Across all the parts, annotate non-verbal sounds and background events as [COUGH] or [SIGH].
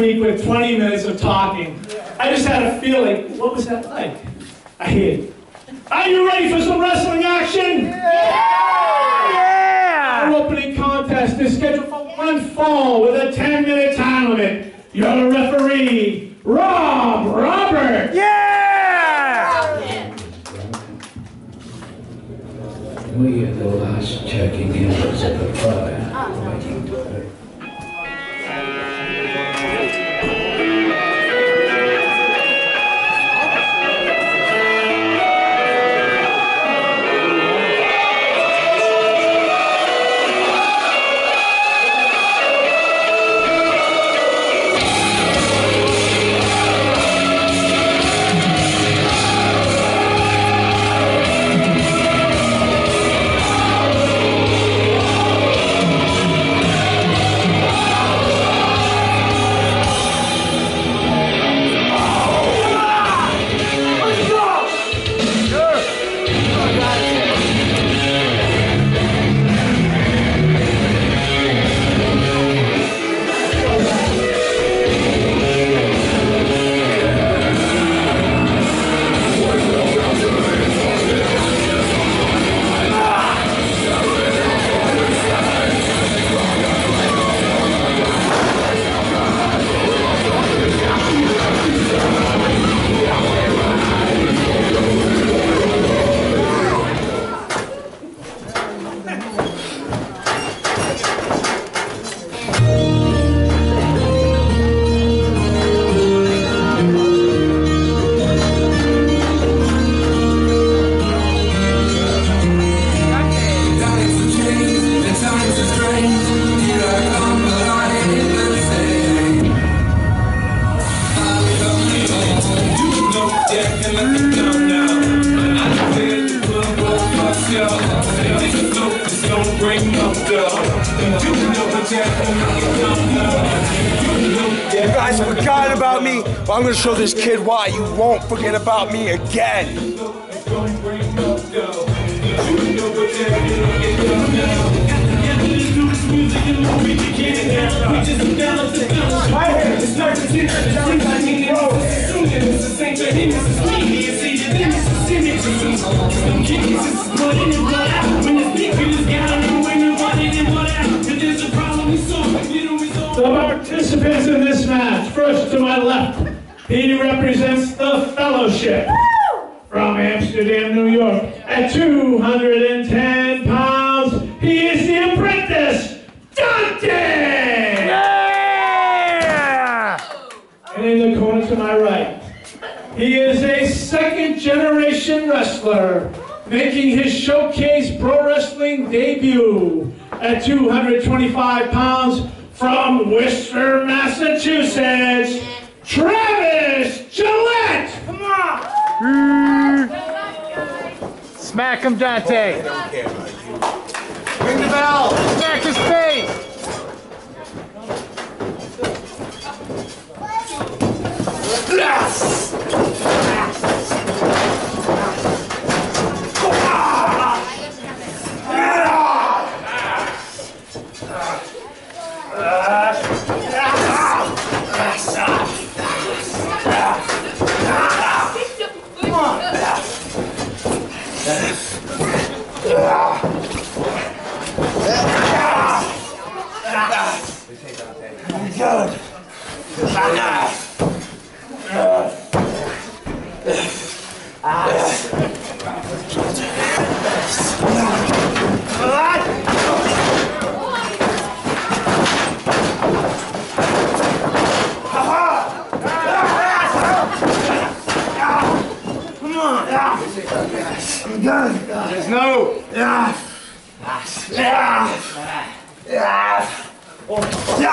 week with 20 minutes of talking. I just had a feeling. What was that like? I hid. Are you ready for some wrestling action? Yeah! Our opening contest is scheduled for one fall with a 10 minute time limit. Your referee, Rob Robert. Yeah! We are the last checking embers of the fire. Guys forgot about me, but I'm gonna show this kid why you won't forget about me again. Participants in first to my left, he represents the Fellowship from Amsterdam, New York. At 210 pounds, he is the apprentice, Dante! Yeah! And in the corner to my right, he is a second generation wrestler, making his showcase pro wrestling debut at 225 pounds from Worcester, Massachusetts, Travis Jaillet! Come on! Smack him, Dante. Ring the bell! Smack his face. Good.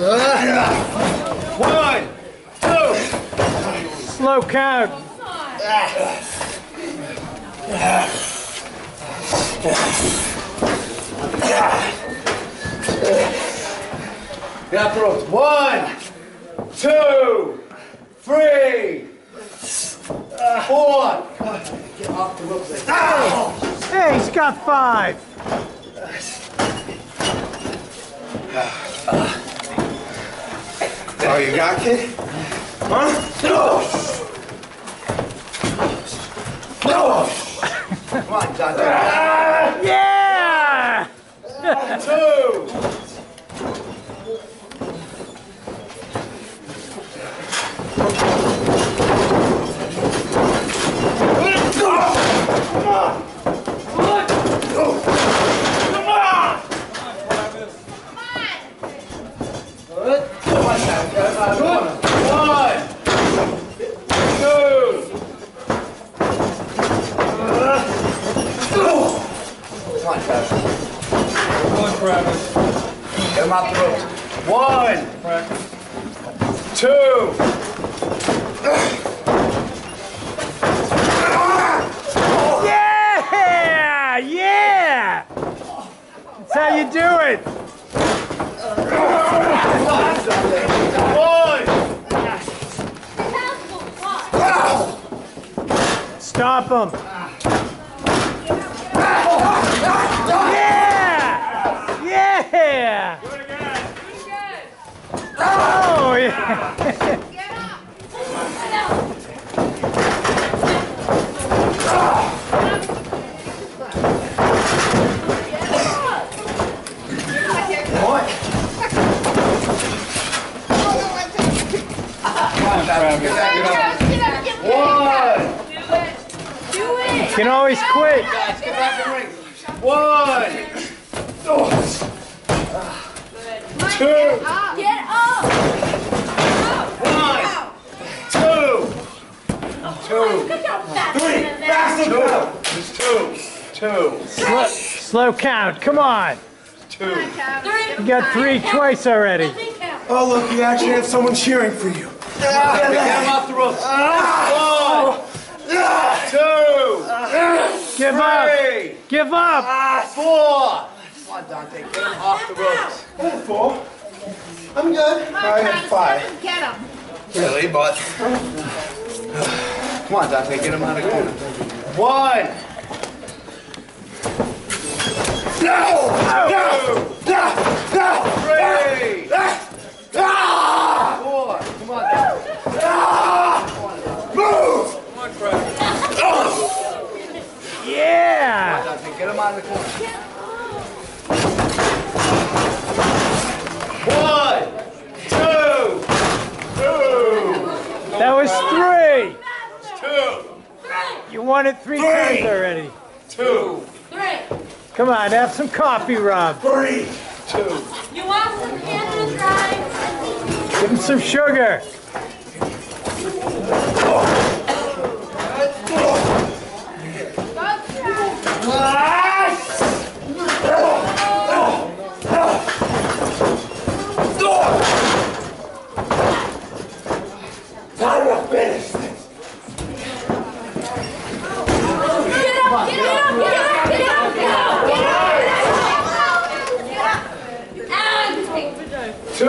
Watch slow count. Get the ropes. One, two, three, four. Get off the ropes. Hey, he's got five. Ah. You got kid? Huh? No! No! Come on, Dante. [LAUGHS] Yeah! Two! One! Two! Come on, Travis. One, Travis. Get him off the ropes. One. Two. Yeah! Yeah! That's how you do it. One. Stop him. Yeah! Yeah! Oh, yeah. One. You can always quit. Let's get back in ring. One. Two. Get up! One. Two. Three. Faster. Two. Just two. Two. Slow, slow count. Come on. Two. You got three twice already. Oh, look, you actually have someone cheering for you. Get him off the ropes. Ah. One. Ah. Two. Give up. Give up. Ah, four. Come on, Dante. Get him off the ropes. Four. I'm good. I have five. Get him! Really, but. [LAUGHS] Come on, Dante. Get him out of the corner. One. No! No! No! No! Three! Ah! Four. Come on, Dante. Ah! Move! Yeah! Dante, get him out of the corner. One, two, two, That was three. Two, You won it three times already. two, Three! Come on, have some coffee, Rob. three, two. You want some candy fries? Give him some sugar. Time Two.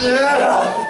Yeah.